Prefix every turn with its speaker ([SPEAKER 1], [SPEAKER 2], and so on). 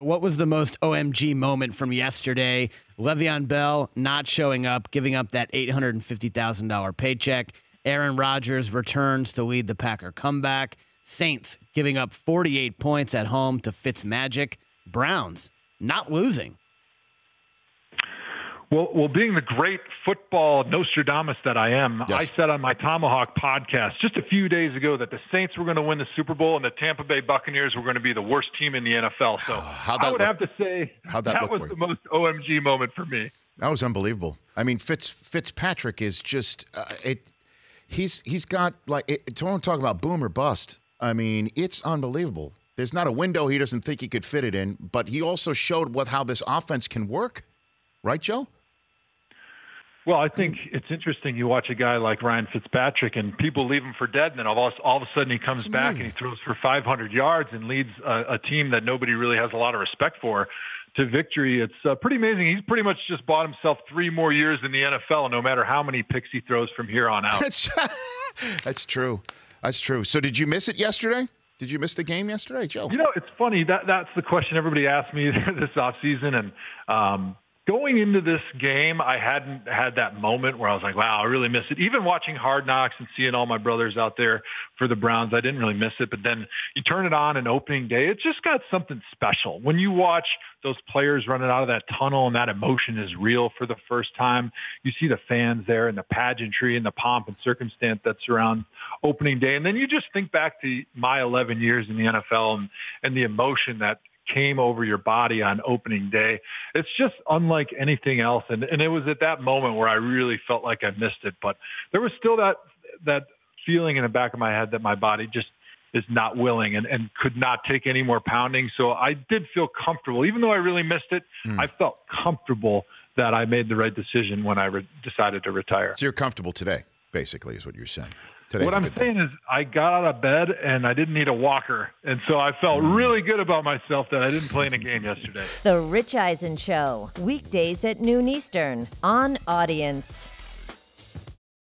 [SPEAKER 1] What was the most OMG moment from yesterday? Le'Veon Bell not showing up, giving up that $850,000 paycheck. Aaron Rodgers returns to lead the Packer comeback. Saints giving up 48 points at home to Fitzmagic. Browns not losing.
[SPEAKER 2] Well, well, being the great football Nostradamus that I am, yes. I said on my ThomaHawk podcast just a few days ago that the Saints were going to win the Super Bowl and the Tampa Bay Buccaneers were going to be the worst team in the NFL. So I would look? have to say that, that was the most OMG moment for me.
[SPEAKER 3] That was unbelievable. I mean, Fitz Fitzpatrick is just uh, it. He's he's got like it, don't talk about boom or bust. I mean, it's unbelievable. There's not a window he doesn't think he could fit it in, but he also showed what how this offense can work. Right, Joe?
[SPEAKER 2] Well, I think it's interesting. You watch a guy like Ryan Fitzpatrick, and people leave him for dead, and then all, all of a sudden he comes back and he throws for 500 yards and leads a, a team that nobody really has a lot of respect for to victory. It's uh, pretty amazing. He's pretty much just bought himself three more years in the NFL, no matter how many picks he throws from here on out.
[SPEAKER 3] That's, that's true. That's true. So, did you miss it yesterday? Did you miss the game yesterday, Joe?
[SPEAKER 2] You know, it's funny that that's the question everybody asked me this offseason, and um, going into this game, I hadn't had that moment where I was like, wow, I really miss it. Even watching Hard Knocks and seeing all my brothers out there for the Browns, I didn't really miss it. But then you turn it on in opening day, it just got something special. When you watch those players running out of that tunnel and that emotion is real for the first time, you see the fans there and the pageantry and the pomp and circumstance that surrounds opening day. And then you just think back to my 11 years in the NFL and, and the emotion that came over your body on opening day. It's just unlike anything else. And, and it was at that moment where I really felt like I missed it. But there was still that that feeling in the back of my head that my body just is not willing and, and could not take any more pounding. So I did feel comfortable. Even though I really missed it, mm. I felt comfortable that I made the right decision when I re- decided to retire.
[SPEAKER 3] So you're comfortable today, basically, is what you're saying.
[SPEAKER 2] Today's what I'm saying day. is, I got out of bed and I didn't need a walker, and so I felt mm. really good about myself that I didn't play in a game yesterday.
[SPEAKER 4] The Rich Eisen Show, weekdays at noon Eastern on Audience.